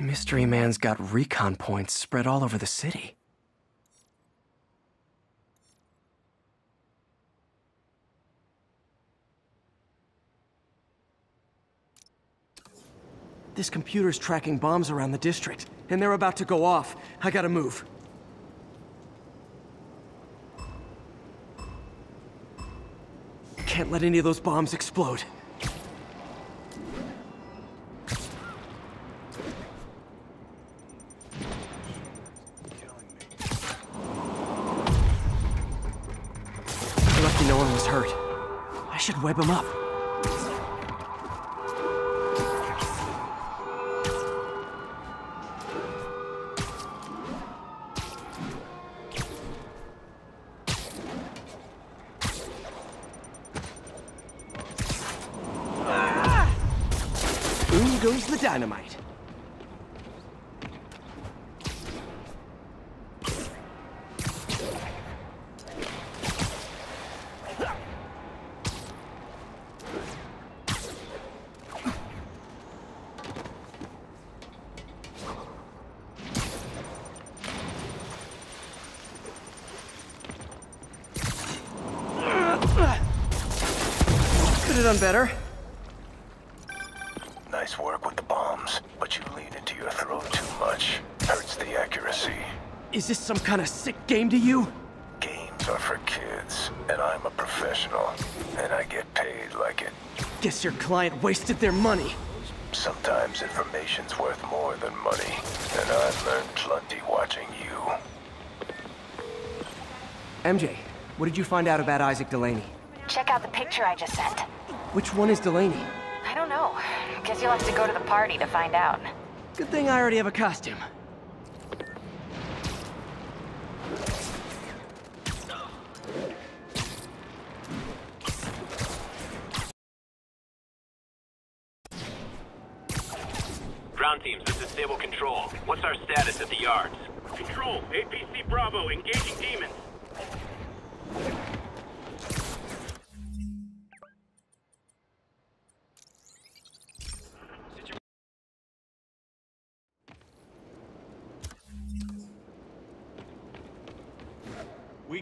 Mystery Man's got recon points spread all over the city. This computer's tracking bombs around the district, and they're about to go off. I gotta move. Can't let any of those bombs explode. Should web him up. Ah! Boom goes the dynamite. Could have done better. Nice work with the bombs, but you lean into your throat too much. Hurts the accuracy. Is this some kind of sick game to you? Games are for kids, and I'm a professional, and I get paid like it. Guess your client wasted their money. Sometimes information's worth more than money, and I've learned plenty watching you. MJ, what did you find out about Isaac Delaney? Check out the picture I just sent. Which one is Delaney? I don't know. Guess you'll have to go to the party to find out. Good thing I already have a costume. Ground teams, this is Sable Control. What's our status at the yards? Control, APC Bravo, engaging demons.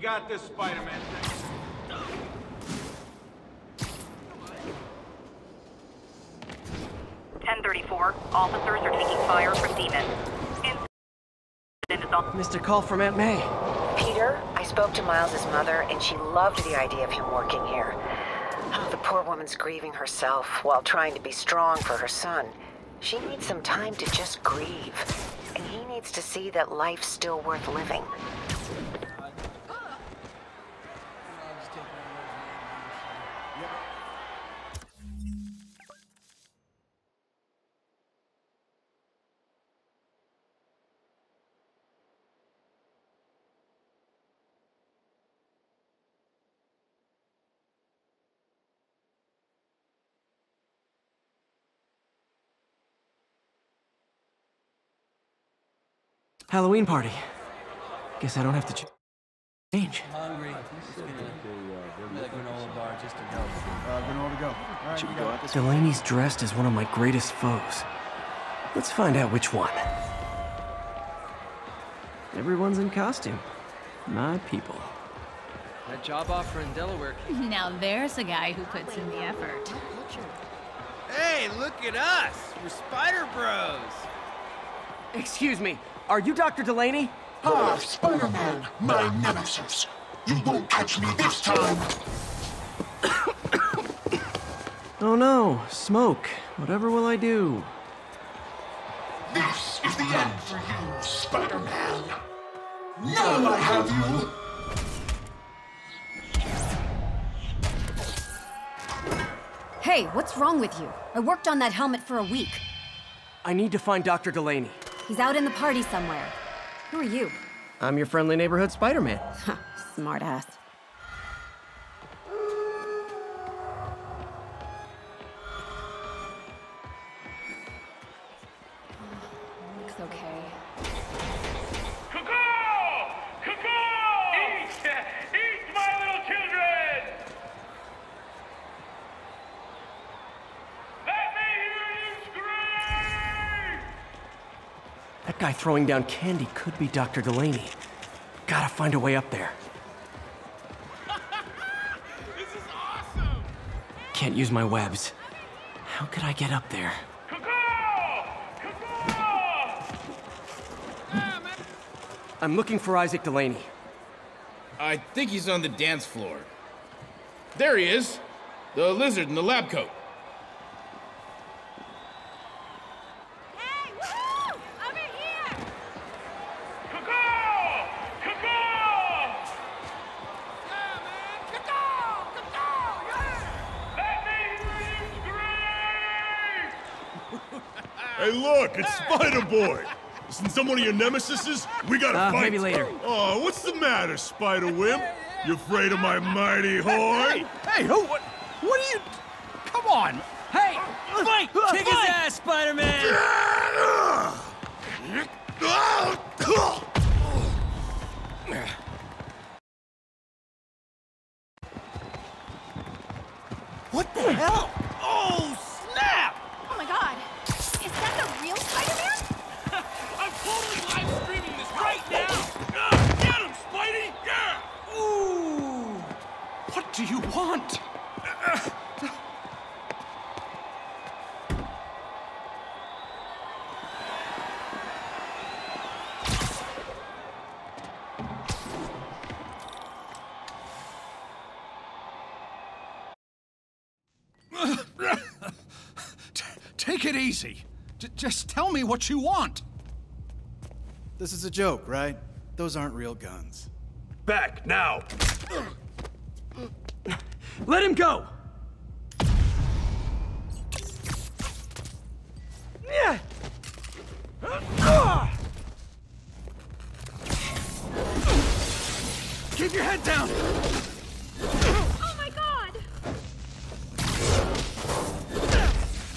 Got this, Spider-Man. Ten thirty-four. Officers are taking fire from demons. Incident is. Mr. Call from Aunt May. Peter, I spoke to Miles's mother, and she loved the idea of him working here. Oh, the poor woman's grieving herself while trying to be strong for her son. She needs some time to just grieve, and he needs to see that life's still worth living. Halloween party. Guess I don't have to ch- change. hungry. granola bar just to go. Uh, granola to go. All right, Should we go out this Delaney's dressed as one of my greatest foes. Let's find out which one. Everyone's in costume. My people. That job offer in Delaware. Now there's a guy who puts in the effort. Hey, look at us! We're Spider Bros! Excuse me, are you Dr. Delaney? Ah, Spider-Man, my nemesis. You won't catch me this time. Oh no, smoke. Whatever will I do? This is the end for you, Spider-Man. Now I have you. Hey, what's wrong with you? I worked on that helmet for a week. I need to find Dr. Delaney. He's out in the party somewhere. Who are you? I'm your friendly neighborhood Spider-Man. Smartass. That guy throwing down candy could be Dr. Delaney. Gotta find a way up there. This is awesome! Can't use my webs. How could I get up there? I'm looking for Isaac Delaney. I think he's on the dance floor. There he is. The lizard in the lab coat. Look, it's Spider Boy. Isn't someone of your nemesises? We gotta Uh, fight. maybe later. Oh, what's the matter, Spider Wimp? You afraid of my mighty horn? Hey, hey, who? What? What are you? Come on! Hey, fight! Kick his ass, Spider-Man! What the hell? Totally live streaming this right now! Get him, Spidey! Yeah! Ooh! What do you want? Take it easy. J- just tell me what you want. This is a joke, right? Those aren't real guns. Back now. Let him go! Yeah. Keep your head down. Oh my god!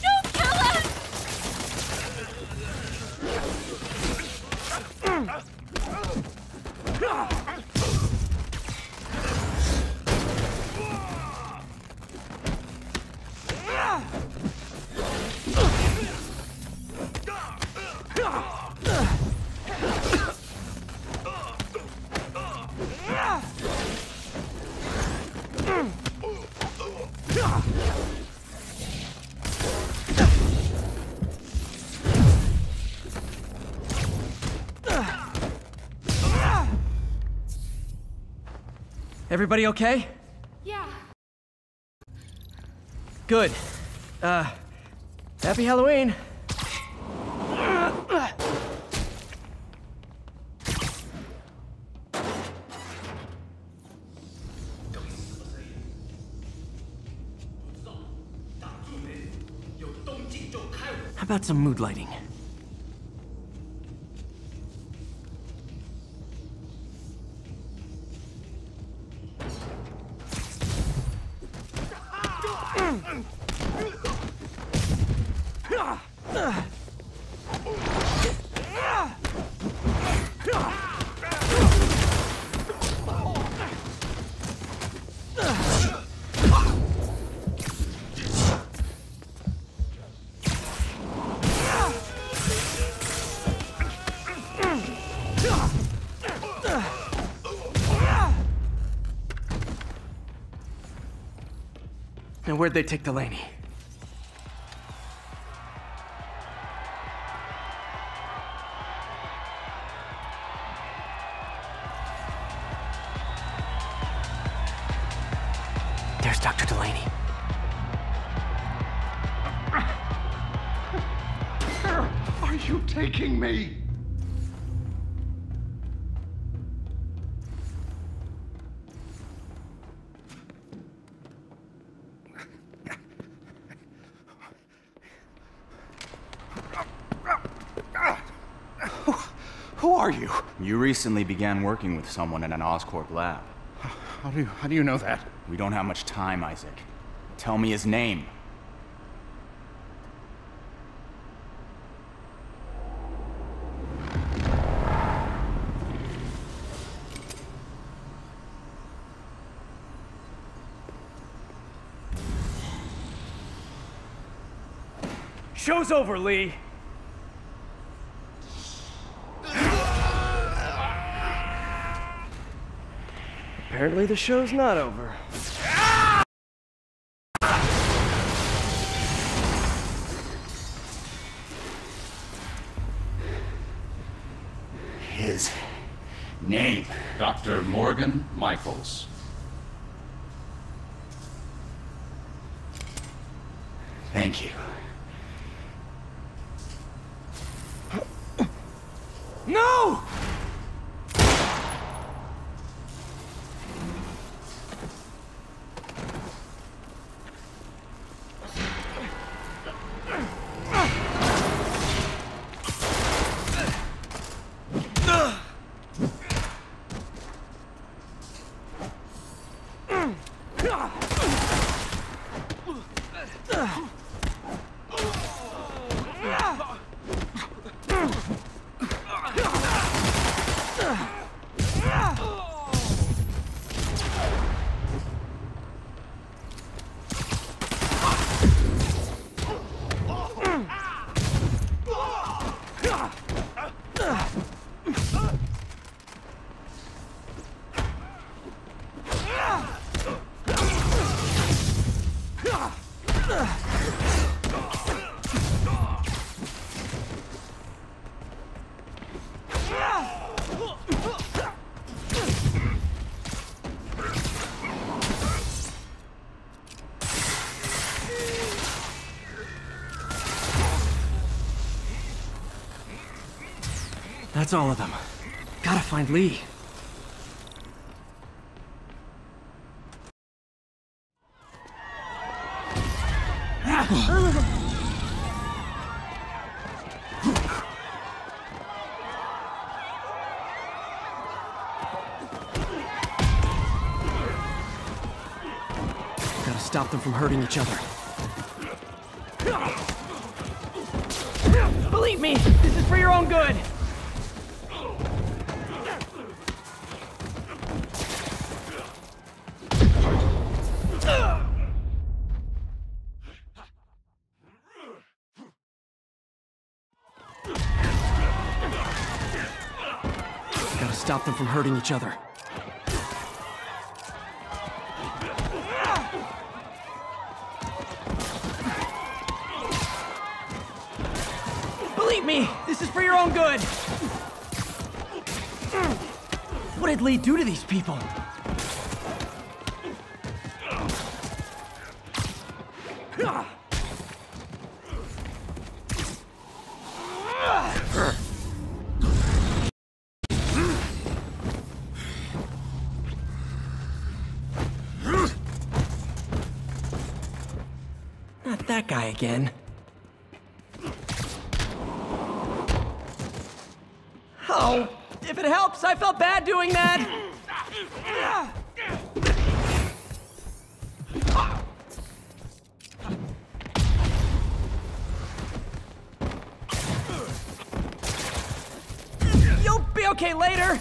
Don't kill us! Everybody okay? Yeah. Good. Uh, happy Halloween. About some mood lighting? Where'd they take Delaney? There's Dr. Delaney. Are you taking me? Who are you? You recently began working with someone in an Oscorp lab. How do you, how do you know that? We don't have much time, Isaac. Tell me his name. Show's over, Li. Apparently the show's not over. His name, Dr. Morgan Michaels. Thank you. No! That's all of them. Gotta find Li. Gotta stop them from hurting each other. Believe me, this is for your own good. Gotta stop them from hurting each other. Believe me, this is for your own good. What did Li do to these people? That guy again. Oh, if it helps, I felt bad doing that. You'll be okay later.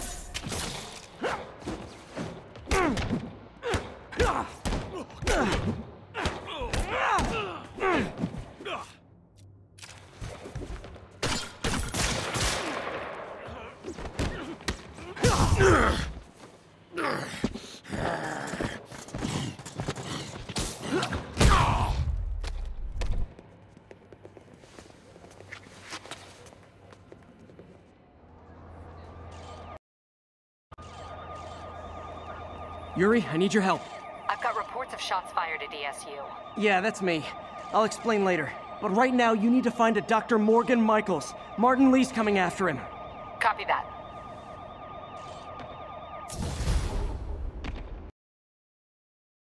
Yuri, I need your help. I've got reports of shots fired at ESU. Yeah, that's me. I'll explain later. But right now, you need to find a Dr. Morgan Michaels. Martin Li's coming after him.